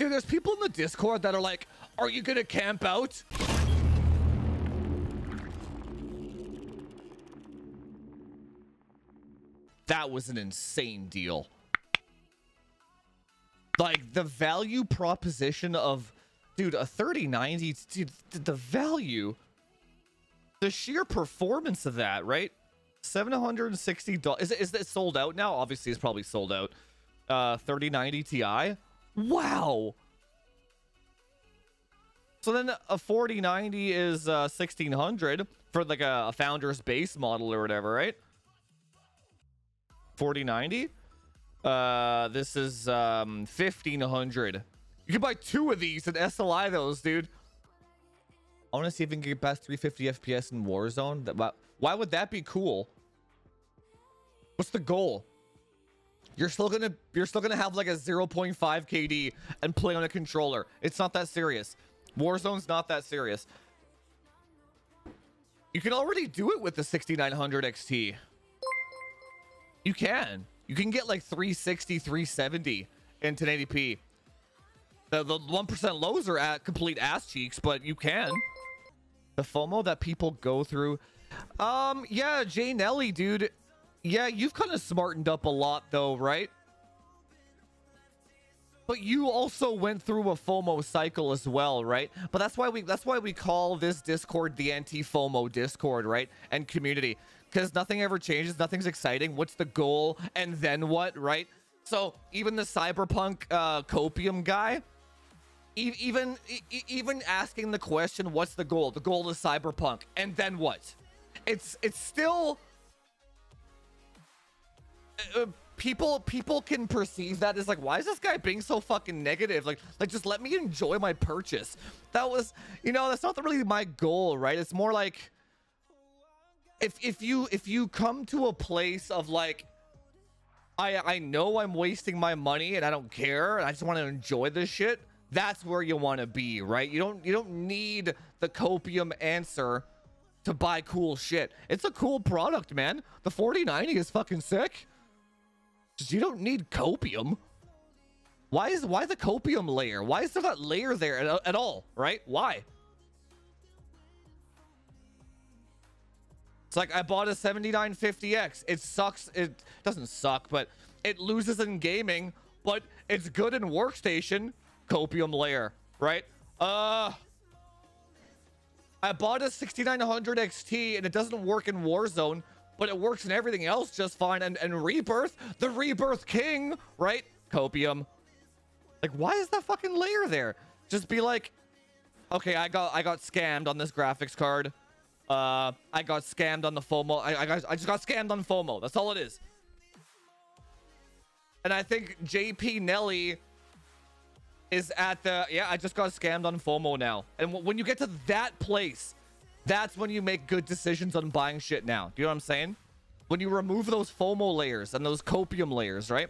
Dude, there's people in the Discord that are like, are you gonna camp out? That was an insane deal. Like the value proposition of, dude, a 3090, dude, the value, the sheer performance of that, right? $760. Is is it sold out now? Obviously, it's probably sold out. Uh, 3090 Ti. Wow. So then a 4090 is uh, 1600 for like a, a founder's base model or whatever, right? 4090. Uh, this is um 1500. You can buy two of these and SLI those, dude. I want to see if we can get past 350 FPS in Warzone. Why would that be cool? What's the goal? You're still gonna you're still gonna have like a 0.5 KD and play on a controller. It's not that serious. Warzone's not that serious. You can already do it with the 6900 XT. You can. You can get like 360, 370 in 1080p. The, the 1% lows are at complete ass cheeks, but you can. The FOMO that people go through. Um, yeah, Jay Nelly, dude. Yeah, you've kind of smartened up a lot though, right? But you also went through a FOMO cycle as well, right? But that's why we that's why we call this Discord the anti-FOMO Discord, right? And community. Because nothing ever changes, nothing's exciting. What's the goal? And then what, right? So even the cyberpunk uh, copium guy, e even e even asking the question, what's the goal? The goal is cyberpunk, and then what? It's it's still uh, people people can perceive that as like why is this guy being so fucking negative? Like like just let me enjoy my purchase. That was you know that's not really my goal right? It's more like if if you if you come to a place of like i i know i'm wasting my money and i don't care and i just want to enjoy this shit that's where you want to be right? You don't you don't need the copium answer to buy cool shit. It's a cool product man. The 4090 is fucking sick you don't need copium. Why is why the copium layer? Why is there that layer there at, at all? Right? Why? It's like I bought a 7950X. It sucks. It doesn't suck, but it loses in gaming, but it's good in workstation. Copium layer, right? Uh I bought a 6900 XT and it doesn't work in Warzone, but it works in everything else just fine. And, and Rebirth, the Rebirth King, right? Copium. Like, why is that fucking layer there? Just be like, okay, I got I got scammed on this graphics card. Uh, I got scammed on the FOMO. I, I, got, I just got scammed on FOMO. That's all it is. And I think JP Nelly is at the... Yeah, I just got scammed on FOMO now. And when you get to that place, that's when you make good decisions on buying shit now. Do you know what I'm saying? When you remove those FOMO layers and those copium layers, right?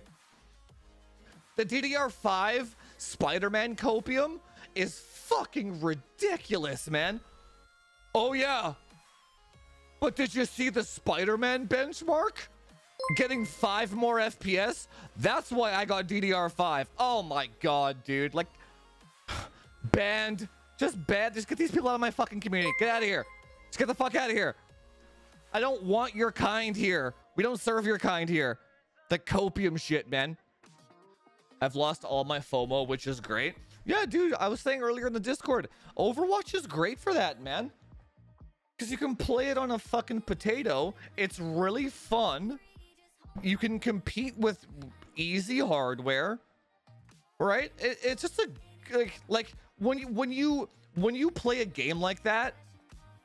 The DDR5 Spider-Man copium is fucking ridiculous, man. Oh, yeah. But did you see the Spider-Man benchmark? Getting five more FPS? That's why I got DDR5. Oh my god, dude. Like, banned just bad. Just get these people out of my fucking community. Get out of here. Just get the fuck out of here. I don't want your kind here. We don't serve your kind here. The copium shit, man. I've lost all my FOMO, which is great. Yeah, dude, I was saying earlier in the Discord, Overwatch is great for that, man. Because you can play it on a fucking potato. It's really fun. You can compete with easy hardware. Right? It, it's just a like like when you when you when you play a game like that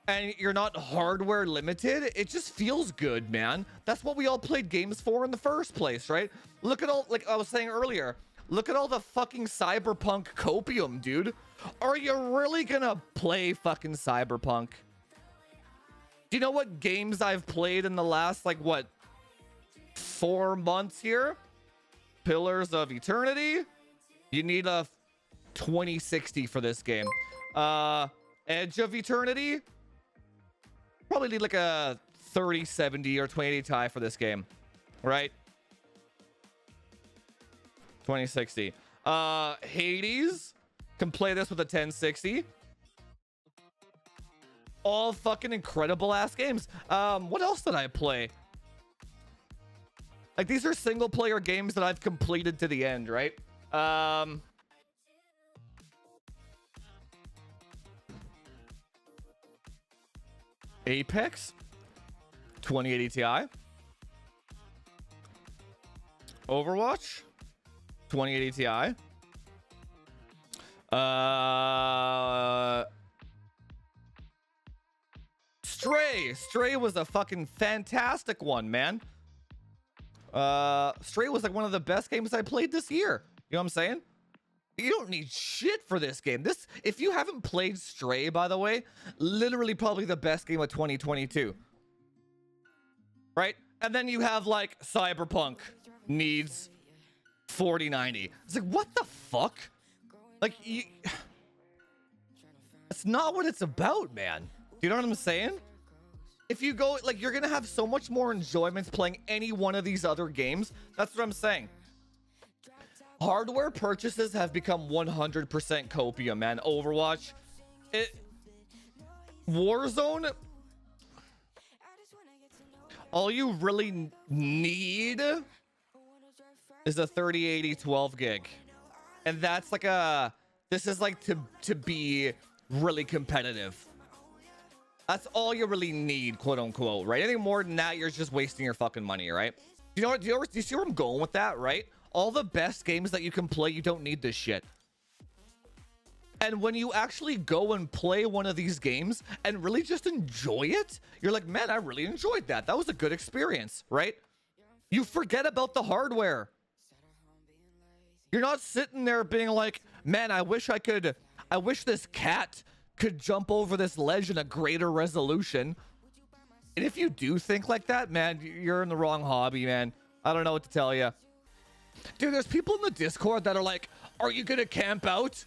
and you're not hardware limited, it just feels good, man. That's what we all played games for in the first place, right? Look at all like I was saying earlier. Look at all the fucking cyberpunk copium, dude. Are you really gonna play fucking cyberpunk? Do you know what games I've played in the last like what four months here? Pillars of Eternity. You need a 2060 for this game. Uh, Edge of Eternity. Probably need like a 3070 or 2080 Ti for this game, right? 2060. Uh, Hades can play this with a 1060. All fucking incredible ass games. Um, what else did I play? Like these are single player games that I've completed to the end, right? Um, Apex, 2080 Ti, Overwatch, 2080 Ti. Uh, Stray. Stray was a fucking fantastic one, man. Uh, Stray was like one of the best games I played this year. You know what I'm saying? You don't need shit for this game. This, if you haven't played Stray, by the way, literally probably the best game of 2022. Right? And then you have like Cyberpunk needs 4090. It's like, what the fuck? Like, you... That's not what it's about, man. Do you know what I'm saying? If you go, like, you're gonna have so much more enjoyment playing any one of these other games. That's what I'm saying. Hardware purchases have become 100% copium, man. Overwatch, it, Warzone. All you really need is a 3080 12 gig, and that's like a. This is like to to be really competitive. That's all you really need, quote unquote, right? Anything more than that, you're just wasting your fucking money, right? You know what? Do you, do you see where I'm going with that, right? All the best games that you can play, you don't need this shit. And when you actually go and play one of these games and really just enjoy it, you're like, man, I really enjoyed that. That was a good experience, right? You forget about the hardware. You're not sitting there being like, man, I wish I could, I wish this cat could jump over this ledge in a greater resolution. And if you do think like that, man, you're in the wrong hobby, man. I don't know what to tell you. Dude, there's people in the Discord that are like, "Are you gonna camp out?"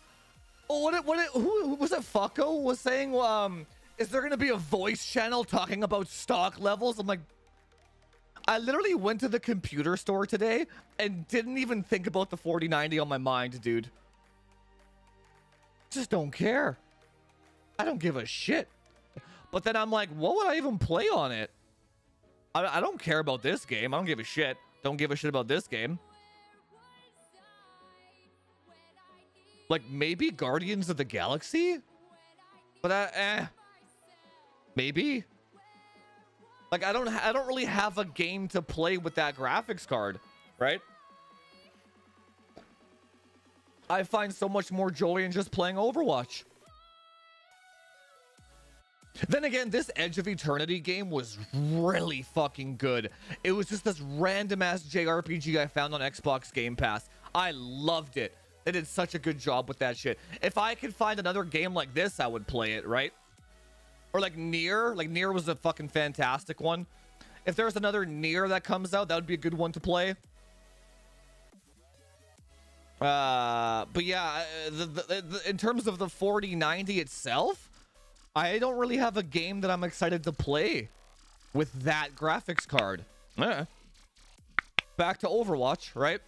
Oh, what? It, what? It, who, was it? Fucko was saying, um, "Is there gonna be a voice channel talking about stock levels?" I'm like, I literally went to the computer store today and didn't even think about the 4090 on my mind, dude. Just don't care. I don't give a shit. But then I'm like, what would I even play on it? I, I don't care about this game. I don't give a shit. Don't give a shit about this game. Like maybe Guardians of the Galaxy? But uh, eh. Maybe. Like I don't I don't really have a game to play with that graphics card, right? I find so much more joy in just playing Overwatch. Then again, this Edge of Eternity game was really fucking good. It was just this random ass JRPG I found on Xbox Game Pass. I loved it. They did such a good job with that shit. If I could find another game like this, I would play it, right? Or like NieR. Like NieR was a fucking fantastic one. If there's another NieR that comes out, that would be a good one to play. Uh, but yeah, uh, the, the, the, in terms of the 4090 itself, I don't really have a game that I'm excited to play with that graphics card. Eh. Back to Overwatch, right?